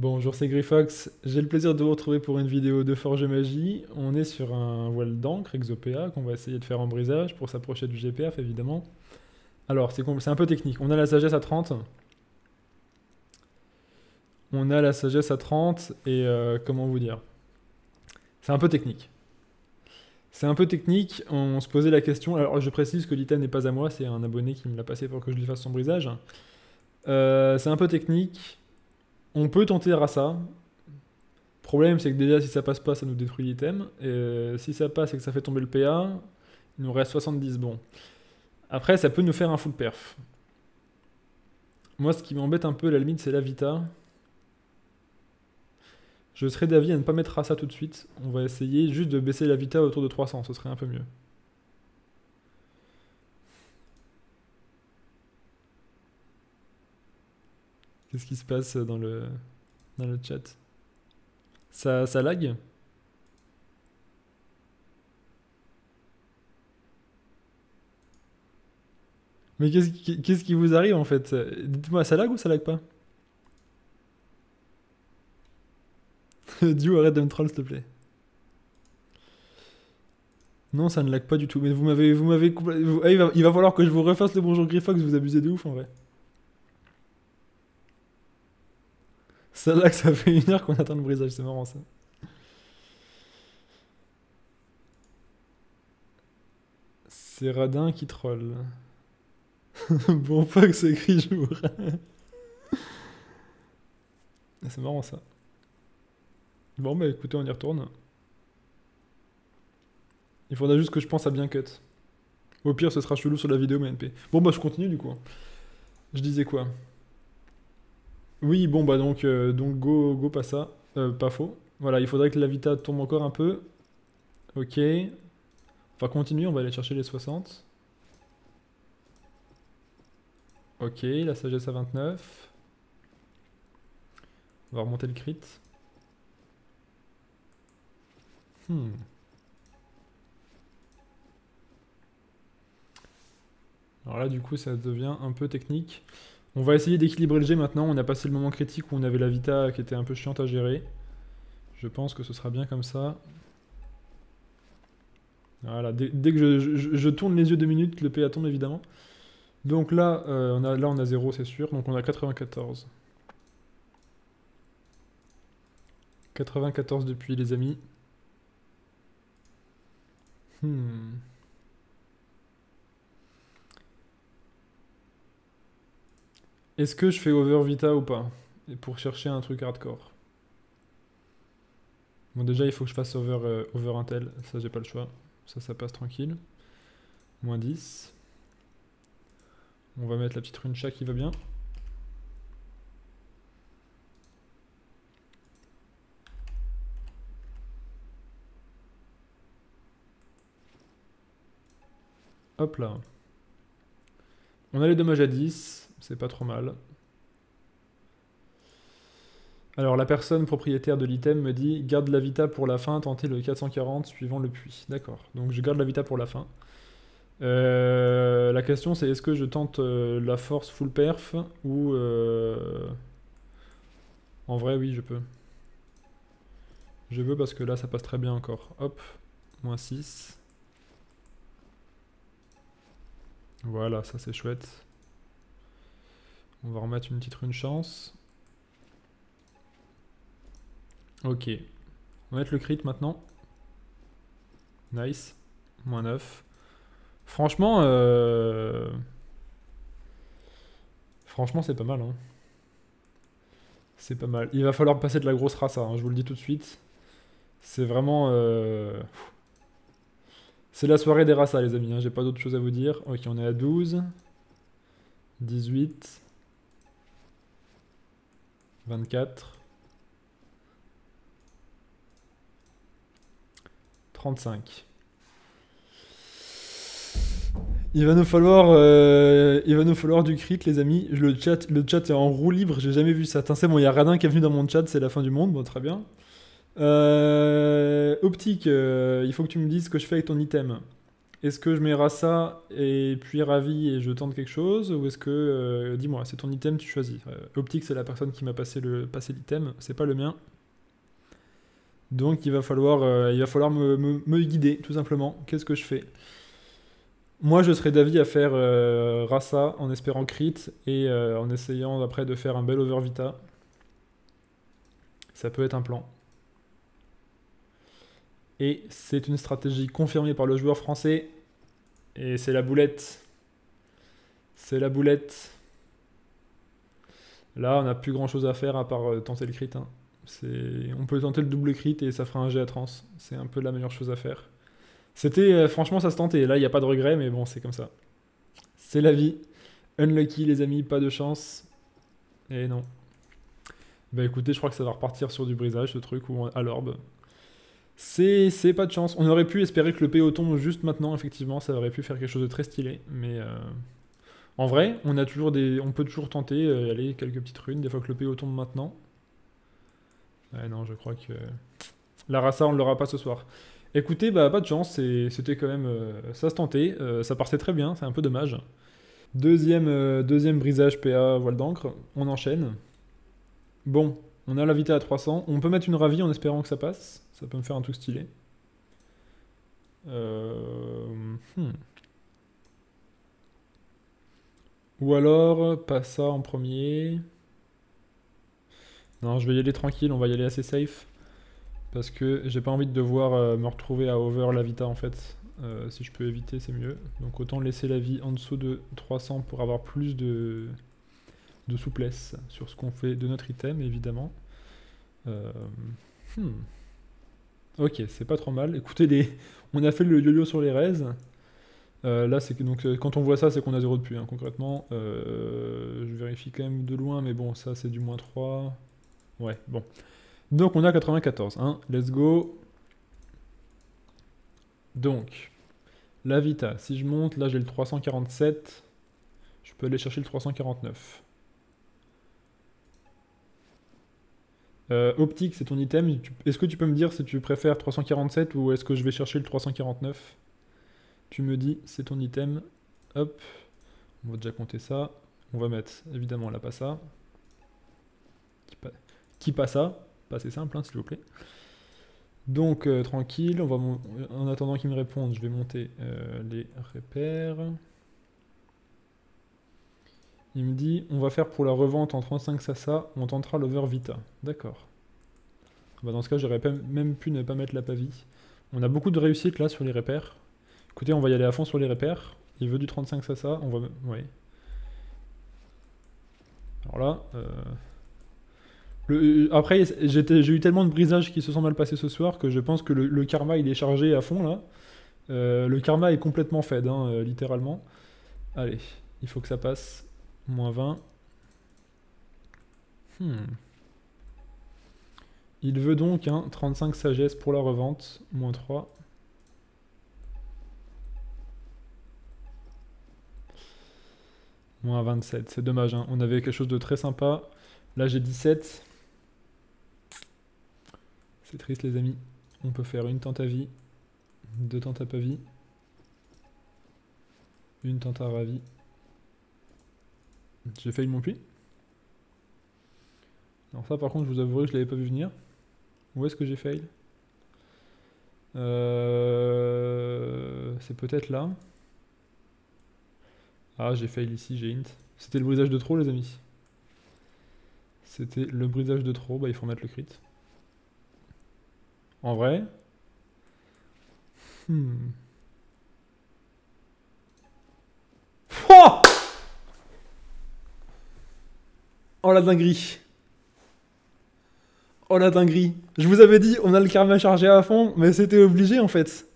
Bonjour, c'est Grifox. J'ai le plaisir de vous retrouver pour une vidéo de Forge Magie. On est sur un voile d'encre Exopéa qu'on va essayer de faire en brisage pour s'approcher du GPF évidemment. Alors, c'est un peu technique. On a la sagesse à 30. On a la sagesse à 30 et euh, comment vous dire? C'est un peu technique. C'est un peu technique, on se posait la question, alors je précise que l'item n'est pas à moi, c'est un abonné qui me l'a passé pour que je lui fasse son brisage. Euh, c'est un peu technique, on peut tenter Rasa. Problème, c'est que déjà, si ça passe pas, ça nous détruit l'item. Et euh, si ça passe et que ça fait tomber le PA, il nous reste 70 bons. Après, ça peut nous faire un full perf. Moi, ce qui m'embête un peu, à la limite, c'est la Vita. Je serais d'avis à ne pas mettre Rasa tout de suite. On va essayer juste de baisser la Vita autour de 300, ce serait un peu mieux. Qu'est-ce qui se passe dans le, dans le chat? Ça, ça lag? Mais qu'est-ce qui, qu'est-ce qui vous arrive en fait? Dites-moi, ça lag ou ça lag pas? Dieu, arrête de me troll s'il te plaît. Non, ça ne lag pas du tout. Mais vous m'avez, vous m'avez, ah, il, va, il va falloir que je vous refasse le bonjour Griffox. Vous abusez de ouf en vrai. Là que ça fait une heure qu'on attend le brisage, c'est marrant ça. C'est Radin qui troll. bon fuck, c'est écrit jour. c'est marrant ça. Bon bah écoutez, on y retourne. Il faudra juste que je pense à bien cut. Au pire, ce sera chelou sur la vidéo MNP. Bon bah je continue du coup. Je disais quoi? Oui, bon, bah donc, euh, donc go, go, pas ça. Euh, pas faux. Voilà, il faudrait que la Vita tombe encore un peu. Ok. On va continuer, on va aller chercher les 60. Ok, la sagesse à 29. On va remonter le crit. Hmm. Alors là, du coup, ça devient un peu technique. On va essayer d'équilibrer le G maintenant. On a passé le moment critique où on avait la Vita qui était un peu chiante à gérer. Je pense que ce sera bien comme ça. Voilà, dès, que je, tourne les yeux deux minutes, le PA tombe évidemment. Donc là, euh, on a, là on a 0 c'est sûr, donc on a 94. 94 depuis les amis. Hmm. Est-ce que je fais over vita ou pas Pour chercher un truc hardcore. Bon déjà il faut que je fasse over, euh, over intel, ça j'ai pas le choix. Ça ça passe tranquille. Moins 10. On va mettre la petite rune chat qui va bien. Hop là. On a les dommages à 10 c'est pas trop mal. Alors la personne propriétaire de l'item me dit garde la vita pour la fin, tentez le 440 suivant le puits. D'accord, donc je garde la vita pour la fin. Euh, la question c'est est-ce que je tente euh, la force full perf ou... Euh, en vrai oui je peux. Je veux parce que là ça passe très bien encore. Hop, moins 6. Voilà, ça c'est chouette. On va remettre une petite rune chance. Ok. On va mettre le crit maintenant. Nice. Moins 9. Franchement, euh... franchement c'est pas mal. Hein. C'est pas mal. Il va falloir passer de la grosse race, hein, je vous le dis tout de suite. C'est vraiment... Euh... C'est la soirée des races, les amis. Hein. J'ai pas d'autre chose à vous dire. Ok, on est à 12. 18. 24. 35. Il va nous falloir, euh, il va nous falloir du crit, les amis. Le chat, le chat est en roue libre. J'ai jamais vu ça. C'est bon, il y a Radin qui est venu dans mon chat. C'est la fin du monde. Bon, très bien. Euh, optique, euh, il faut que tu me dises ce que je fais avec ton item. Est-ce que je mets Rasa et puis Ravi et je tente quelque chose Ou est-ce que. euh, Dis-moi, c'est ton item, tu choisis. Euh, Optique, c'est la personne qui m'a passé le passé l'item, c'est pas le mien. Donc il va falloir, euh, il va falloir me, guider, tout simplement. Qu'est-ce que je fais? Moi, je serais d'avis à faire Rasa en espérant crit et en essayant après de faire un bel over vita. Ça peut être un plan. Et c'est une stratégie confirmée par le joueur français. Et c'est la boulette. C'est la boulette. Là, on n'a plus grand chose à faire à part euh, tenter le crit. hein. On peut tenter le double crit et ça fera un jet à trans. C'est un peu la meilleure chose à faire. C'était, euh, franchement, ça se tentait. Là, il n'y a pas de regret, mais bon, c'est comme ça. C'est la vie. Unlucky, les amis, pas de chance. Et non. Bah écoutez, je crois que ça va repartir sur du brisage, ce truc, ou à l'orbe. C'est pas de chance. On aurait pu espérer que le PO tombe juste maintenant, effectivement, ça aurait pu faire quelque chose de très stylé, mais euh, en vrai, on a toujours des, on peut toujours tenter, euh, aller quelques petites runes, des fois que le PO tombe maintenant. Ouais, non, je crois que la Rasa, on ne l'aura pas ce soir. Écoutez, bah pas de chance, c'était quand même, euh, ça se tentait, euh, ça partait très bien, c'est un peu dommage. Deuxième, deuxième brisage PA voile d'encre, on enchaîne. Bon, on a la vita à 300. On peut mettre une ravie en espérant que ça passe. Ça peut me faire un truc stylé. Euh, hmm. Ou alors, pas ça en premier. Non, je vais y aller tranquille, on va y aller assez safe. Parce que j'ai pas envie de devoir euh, me retrouver à over la vita en fait. Euh, si je peux éviter, c'est mieux. Donc autant laisser la vie en dessous de 300 pour avoir plus de, de souplesse sur ce qu'on fait de notre item, évidemment. Euh, hmm. Ok, c'est pas trop mal. Écoutez, les... on a fait le yo-yo sur les raises. Euh, là, c'est donc euh, quand on voit ça, c'est qu'on a 0 de hein, concrètement. Je vérifie quand même de loin, mais bon, ça c'est du moins 3. Ouais, bon. Donc on a 94. Hein. Let's go. Donc, la Vita, si je monte, là j'ai le 347. Je peux aller chercher le 349. Euh, optique, c'est ton item. Est-ce que tu peux me dire si tu préfères 347 ou est-ce que je vais chercher le 349 Tu me dis, c'est ton item. Hop. On va déjà compter ça. On va mettre évidemment là pas ça. Qui, pa- qui pas ça Pas simple, hein, s'il vous plaît. Donc euh, tranquille, on va en attendant qu'il me réponde, je vais monter euh, les repères. Il me dit, on va faire pour la revente en 35 Sasa, on tentera l'over Vita. D'accord. Bah dans ce cas, j'aurais même pu ne pas mettre la pavie. On a beaucoup de réussite là sur les repères. Écoutez, on va y aller à fond sur les repères. Il veut du 35 Sasa, on va... Ouais. Alors là... euh, le- après, j'ai eu tellement de brisages qui se sont mal passés ce soir que je pense que le, karma il est chargé à fond là. Euh, le karma est complètement fed, hein, euh, littéralement. Allez, il faut que ça passe. Moins 20. Hmm. Il veut donc un 35 sagesse pour la revente. Moins 3. Moins 27. C'est dommage, hein. on avait quelque chose de très sympa. Là j'ai 17. C'est triste les amis. On peut faire une tente à vie, deux tentes à pas vie, une tente à ravi. J'ai failli mon puits. Alors ça par contre je vous avouerai que je l'avais pas vu venir. Où est-ce que j'ai fail Euh, C'est peut-être là. Ah j'ai fail ici, j'ai int. C'était le brisage de trop les amis. C'était le brisage de trop, bah il faut mettre le crit. En vrai Hmm. Oh Oh la dinguerie Oh la dinguerie Je vous avais dit, on a le karma chargé à fond, mais c'était obligé en fait.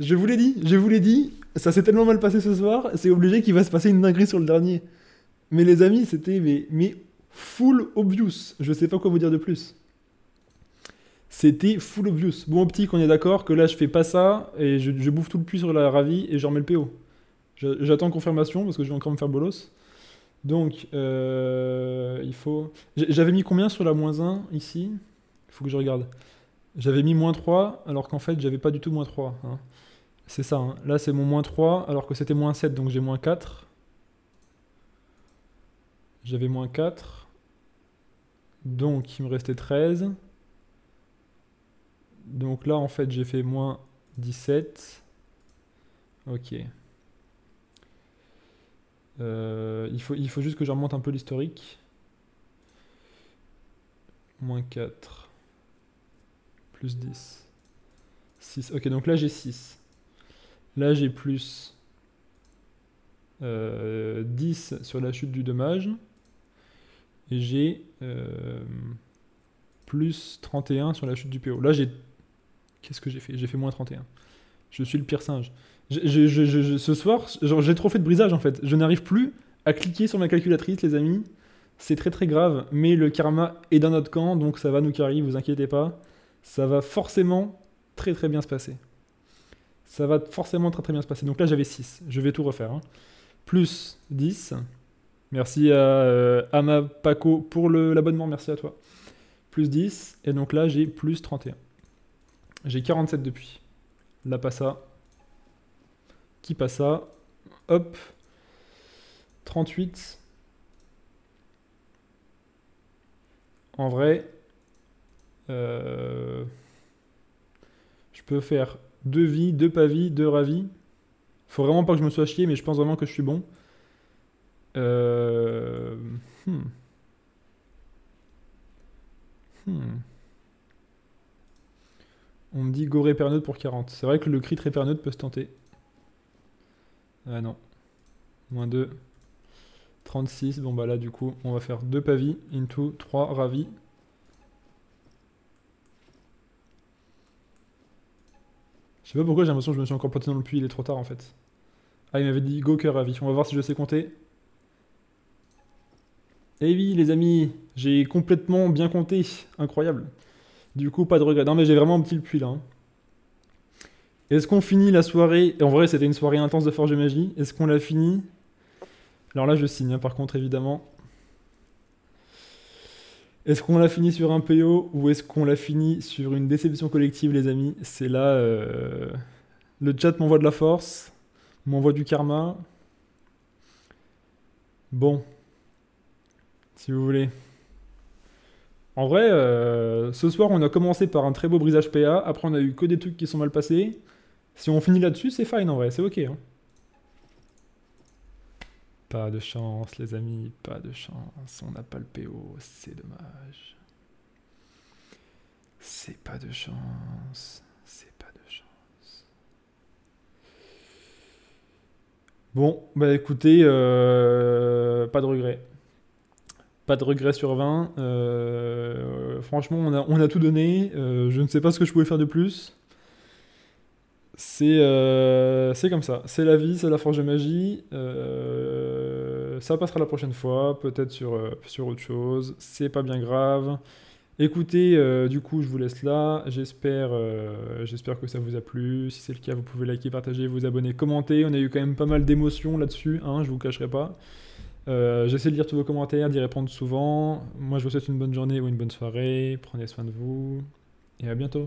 Je vous l'ai dit, je vous l'ai dit, ça s'est tellement mal passé ce soir, c'est obligé qu'il va se passer une dinguerie sur le dernier. Mais les amis, c'était mais, mais full obvious. Je sais pas quoi vous dire de plus. C'était full obvious. Bon, optique, on est d'accord que là, je fais pas ça et je, bouffe tout le puits sur la ravi et je remets le PO. J'attends confirmation parce que je vais encore me faire bolos. Donc, euh, il faut. J'avais mis combien sur la moins 1 ici? Il faut que je regarde. J'avais mis moins 3 alors qu'en fait, j'avais pas du tout moins 3. hein. C'est ça, hein. là c'est mon moins 3, alors que c'était moins 7, donc j'ai moins 4. J'avais moins 4. Donc il me restait 13. Donc là en fait j'ai fait moins 17. Ok. Euh, il, faut, il faut juste que je remonte un peu l'historique. Moins 4. Plus 10. 6. Ok, donc là j'ai 6. Là j'ai plus 10 euh, sur la chute du dommage. Et j'ai euh, plus 31 sur la chute du PO. Là j'ai... Qu'est-ce que j'ai fait? J'ai fait moins 31. Je suis le pire singe. ce soir, j'ai trop fait de brisage en fait. Je n'arrive plus à cliquer sur ma calculatrice, les amis. C'est très très grave, mais le karma est dans notre camp, donc ça va nous carrer, vous inquiétez pas. Ça va forcément très très bien se passer. Ça va forcément très très bien se passer. Donc là j'avais 6, je vais tout refaire. Hein. Plus 10. Merci à euh, Ama Paco pour l'abonnement, merci à toi. Plus 10, et donc là j'ai plus 31. J'ai 47 depuis. Là, pas ça. Qui passe ça Hop. 38. En vrai, euh, je peux faire deux vies, deux pavis, deux ravis. Faut vraiment pas que je me sois chié, mais je pense vraiment que je suis bon. Euh, hmm. Hmm. On me dit go Réperneute pour 40. C'est vrai que le crit Réperneute peut se tenter. Ah non. Moins 2. 36. Bon bah là du coup on va faire 2 pavis into 3 ravis. Je sais pas pourquoi j'ai l'impression que je me suis encore planté dans le puits, il est trop tard en fait. Ah il m'avait dit go ravi. On va voir si je sais compter. Eh oui les amis, j'ai complètement bien compté. Incroyable. Du coup, pas de regret. Non, mais j'ai vraiment un petit puits là. Hein. Est-ce qu'on finit la soirée? En vrai, c'était une soirée intense de Forge et Magie. Est-ce qu'on l'a fini? Alors là, je signe, hein, par contre, évidemment. Est-ce qu'on l'a fini sur un PO ou est-ce qu'on l'a fini sur une déception collective, les amis? C'est là. Euh, le chat m'envoie de la force, m'envoie du karma. Bon. Si vous voulez. En vrai, euh, ce soir, on a commencé par un très beau brisage PA. Après, on a eu que des trucs qui sont mal passés. Si on finit là-dessus, c'est fine en vrai, c'est ok. Hein. Pas de chance, les amis, pas de chance. On n'a pas le PO, c'est dommage. C'est pas de chance. C'est pas de chance. Bon, bah écoutez, euh, pas de regret. Pas de regret sur 20. Euh, franchement, on a, tout donné. Euh, je ne sais pas ce que je pouvais faire de plus. C'est comme ça. C'est la vie, c'est la forge de magie. Ça passera la prochaine fois, peut-être sur, sur autre chose. C'est pas bien grave. Écoutez, du coup, je vous laisse là. J'espère que ça vous a plu. Si c'est le cas, vous pouvez liker, partager, vous abonner, commenter. On a eu quand même pas mal d'émotions là-dessus, hein, je vous cacherai pas. Euh, j'essaie de lire tous vos commentaires, d'y répondre souvent. Moi, je vous souhaite une bonne journée ou une bonne soirée. Prenez soin de vous et à bientôt.